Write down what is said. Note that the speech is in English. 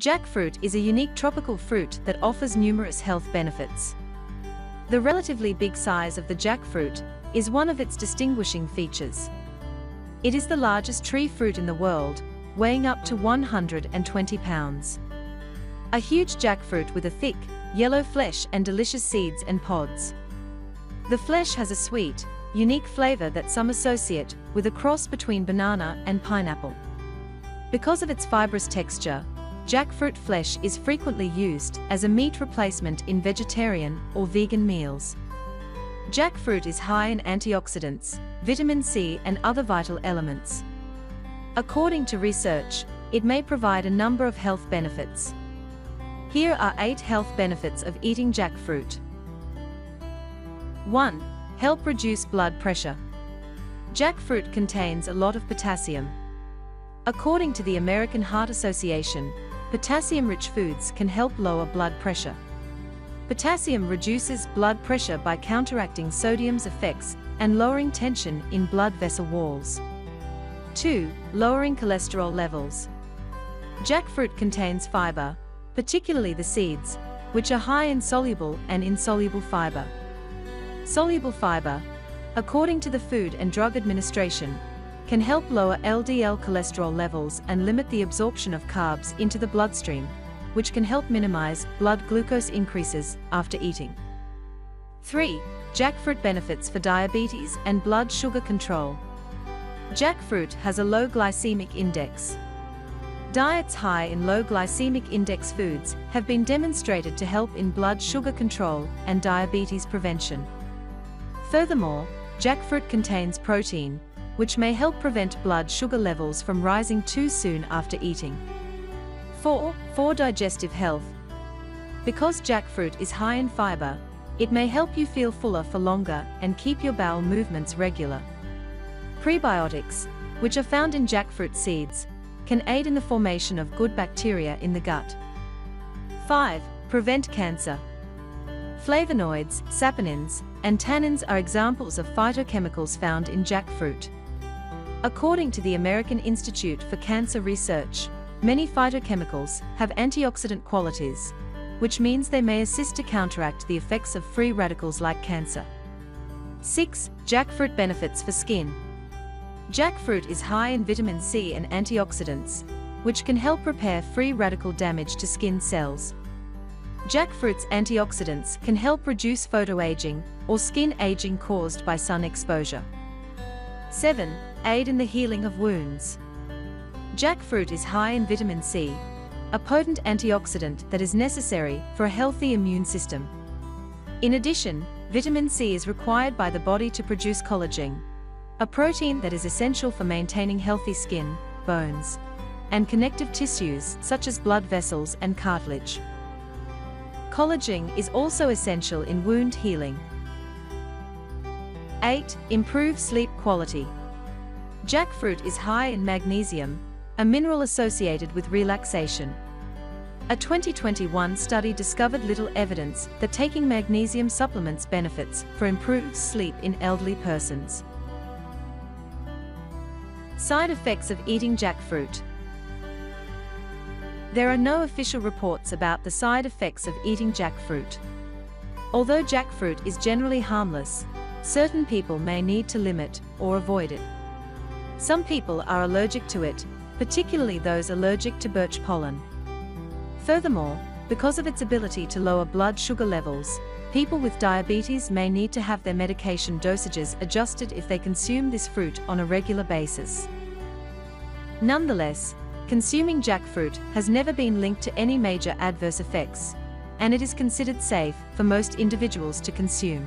Jackfruit is a unique tropical fruit that offers numerous health benefits. The relatively big size of the jackfruit is one of its distinguishing features. It is the largest tree fruit in the world, weighing up to 120 pounds. A huge jackfruit with a thick, yellow flesh and delicious seeds and pods. The flesh has a sweet, unique flavor that some associate with a cross between banana and pineapple. Because of its fibrous texture, jackfruit flesh is frequently used as a meat replacement in vegetarian or vegan meals. Jackfruit is high in antioxidants, vitamin C and other vital elements. According to research, it may provide a number of health benefits. Here are 8 health benefits of eating jackfruit. 1. Help reduce blood pressure. Jackfruit contains a lot of potassium. According to the American Heart Association, Potassium-rich foods can help lower blood pressure. Potassium reduces blood pressure by counteracting sodium's effects and lowering tension in blood vessel walls. 2. Lowering cholesterol levels. Jackfruit contains fiber, particularly the seeds, which are high in soluble and insoluble fiber. Soluble fiber, according to the Food and Drug Administration, can help lower LDL cholesterol levels and limit the absorption of carbs into the bloodstream, which can help minimize blood glucose increases after eating. 3. Jackfruit benefits for diabetes and blood sugar control. Jackfruit has a low glycemic index. Diets high in low glycemic index foods have been demonstrated to help in blood sugar control and diabetes prevention. Furthermore, jackfruit contains protein, which may help prevent blood sugar levels from rising too soon after eating. 4. For digestive health. Because jackfruit is high in fiber, it may help you feel fuller for longer and keep your bowel movements regular. Prebiotics, which are found in jackfruit seeds, can aid in the formation of good bacteria in the gut. 5. Prevent cancer. Flavonoids, saponins, and tannins are examples of phytochemicals found in jackfruit. According to the American Institute for Cancer Research, many phytochemicals have antioxidant qualities, which means they may assist to counteract the effects of free radicals like cancer. 6. Jackfruit benefits for skin. Jackfruit is high in vitamin C and antioxidants, which can help repair free radical damage to skin cells. Jackfruit's antioxidants can help reduce photoaging or skin aging caused by sun exposure. 7. Aid in the healing of wounds. Jackfruit is high in vitamin C, a potent antioxidant that is necessary for a healthy immune system. In addition, vitamin C is required by the body to produce collagen, a protein that is essential for maintaining healthy skin, bones, and connective tissues such as blood vessels and cartilage. Collagen is also essential in wound healing. 8. Improve sleep quality. Jackfruit is high in magnesium, a mineral associated with relaxation. A 2021 study discovered little evidence that taking magnesium supplements benefits for improved sleep in elderly persons. Side effects of eating jackfruit. There are no official reports about the side effects of eating jackfruit. Although jackfruit is generally harmless, certain people may need to limit or avoid it. Some people are allergic to it, particularly those allergic to birch pollen. Furthermore, because of its ability to lower blood sugar levels, people with diabetes may need to have their medication dosages adjusted if they consume this fruit on a regular basis. Nonetheless, consuming jackfruit has never been linked to any major adverse effects, and it is considered safe for most individuals to consume.